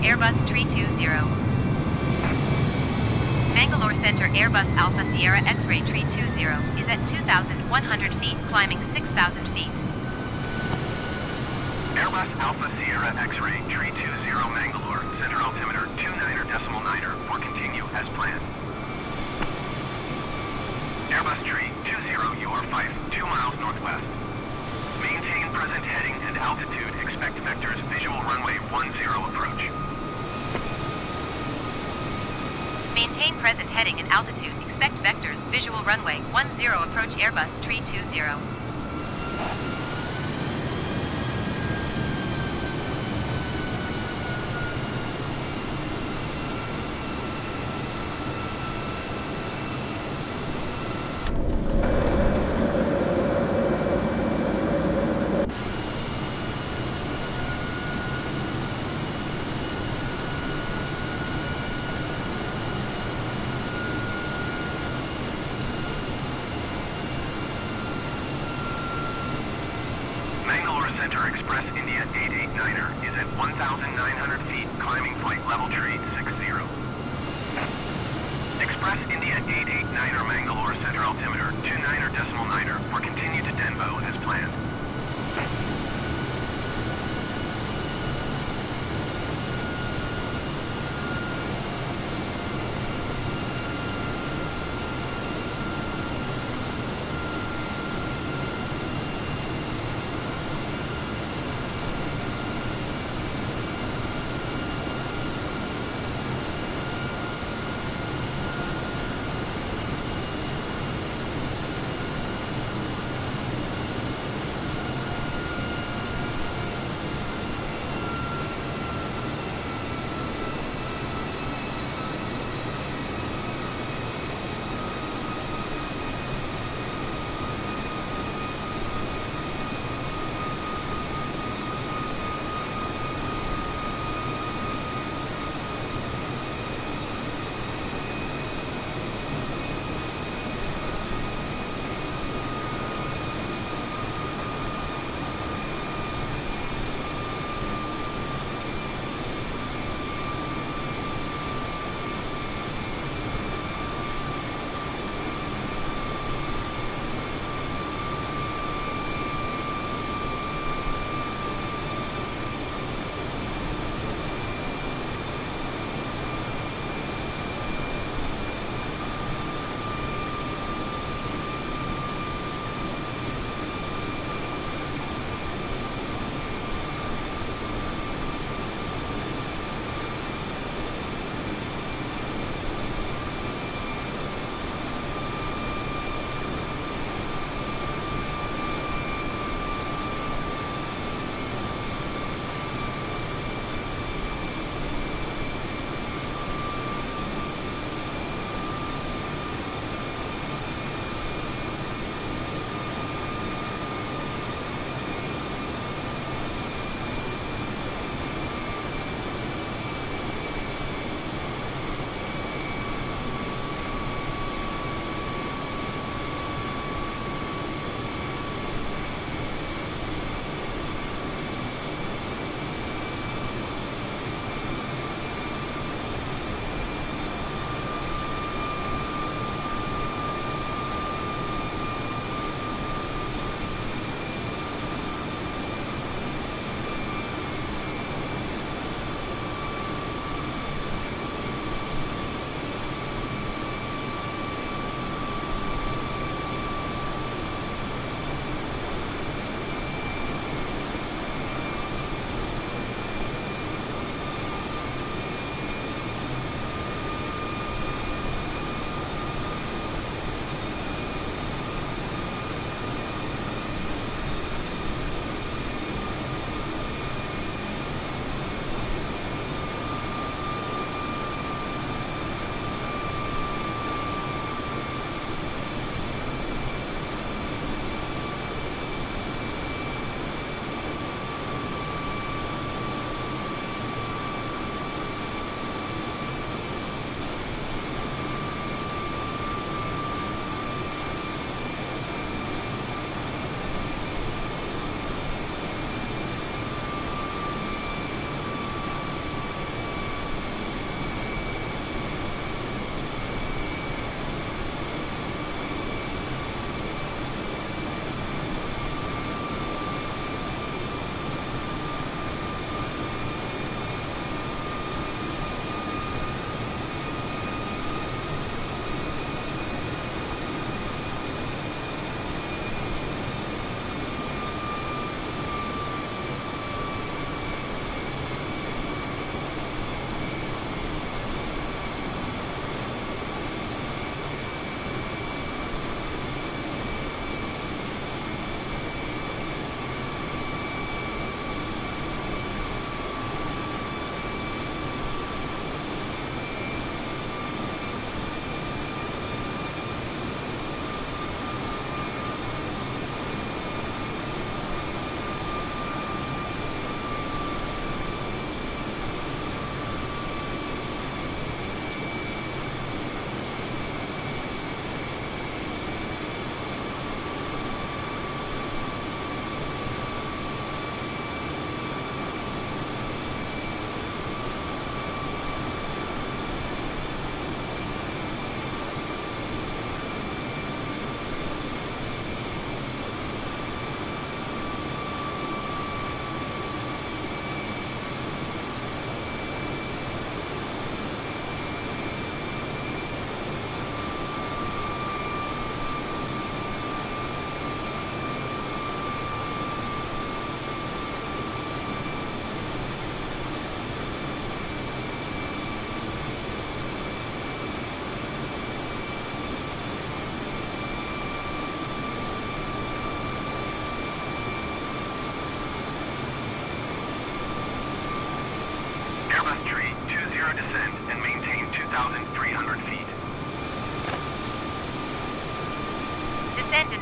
Airbus 320. Mangalore Center Airbus Alpha Sierra X-Ray 320 is at 2,100 feet climbing 6,000 feet. Airbus Alpha Sierra X-Ray 320 Mangalore, center altimeter 29er decimal niner for continue as planned. Airbus 320 UR5, 2 miles northwest. Maintain present heading and altitude. Expect vectors visual runway 10 approach. Maintain present heading and altitude. Expect vectors visual runway 10 approach Airbus 320.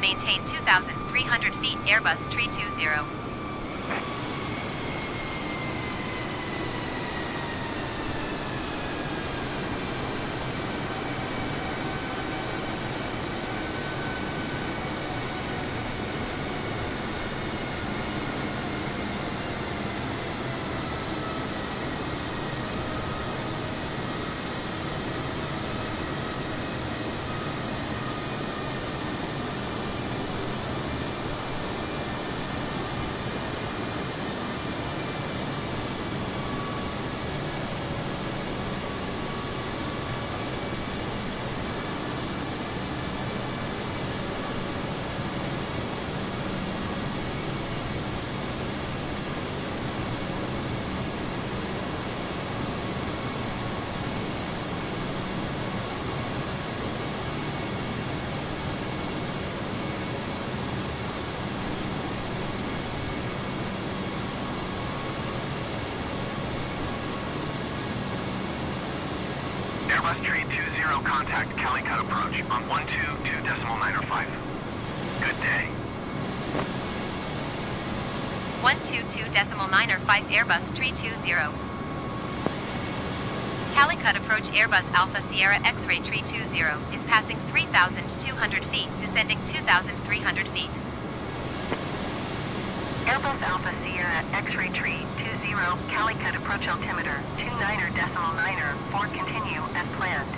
Maintain 2,300 feet Airbus 320. Airbus Tree 20 contact Calicut approach on 122 decimal 905. Good day. 122 decimal 9 or 5 Airbus 320. Calicut approach Airbus Alpha Sierra X-ray 320 is passing 3,200 feet, descending 2,300 feet. Airbus Alpha Sierra X-ray tree 20 Calicut approach altimeter 29er decimal 9er 4 continue as planned.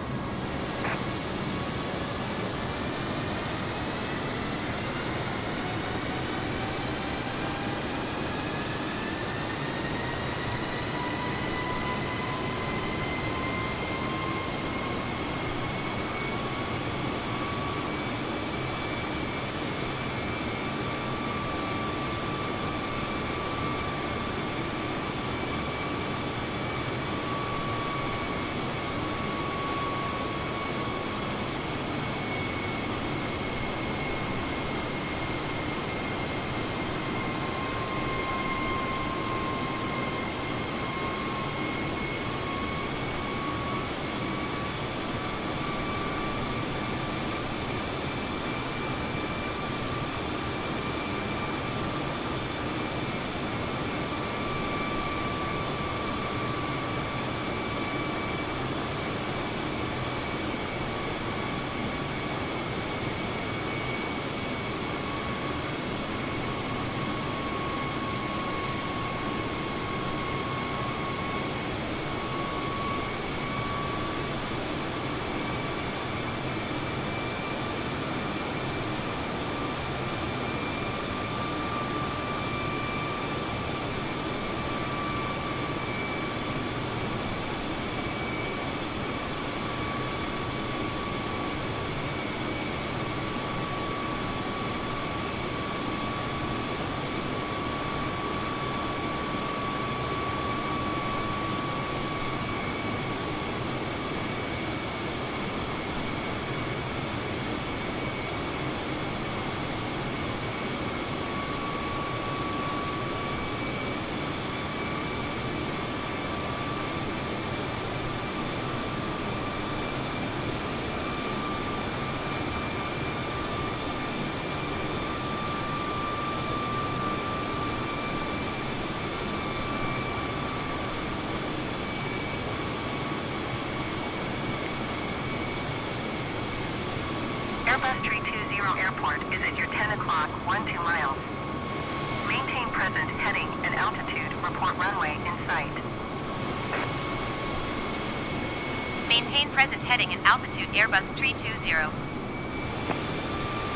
Heading and altitude Airbus 320.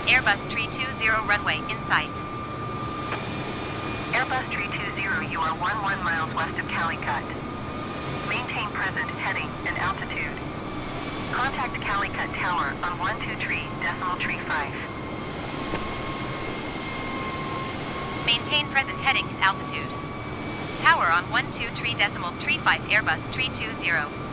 Airbus 320 runway in sight. Airbus 320, you are 11 miles west of Calicut. Maintain present heading and altitude. Contact Calicut Tower on 123 decimal tree 5. Maintain present heading and altitude. Tower on 123 decimal 35 Airbus 320.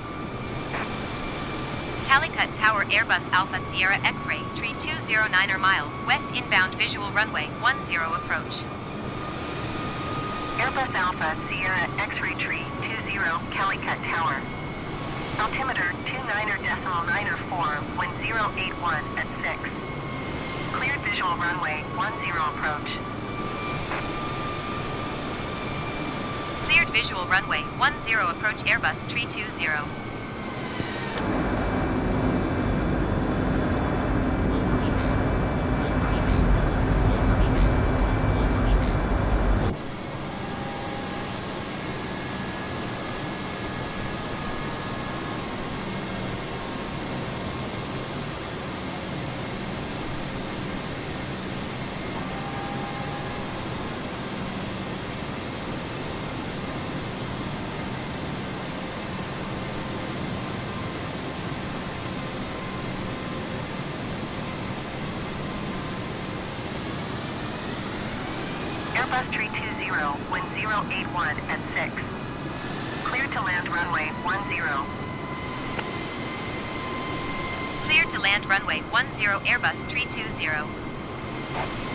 Calicut Tower Airbus Alpha Sierra X-ray 3209er miles west inbound visual runway 10 approach. Airbus Alpha Sierra X-ray tree 20 Calicut Tower. Altimeter 29er decimal 9er 4, wind 081 at 6. Cleared visual runway 10 approach. Cleared visual runway 10 approach Airbus 320. Airbus 320, wind 081 at 6. Cleared to land runway 10. Cleared to land runway 10 Airbus 320.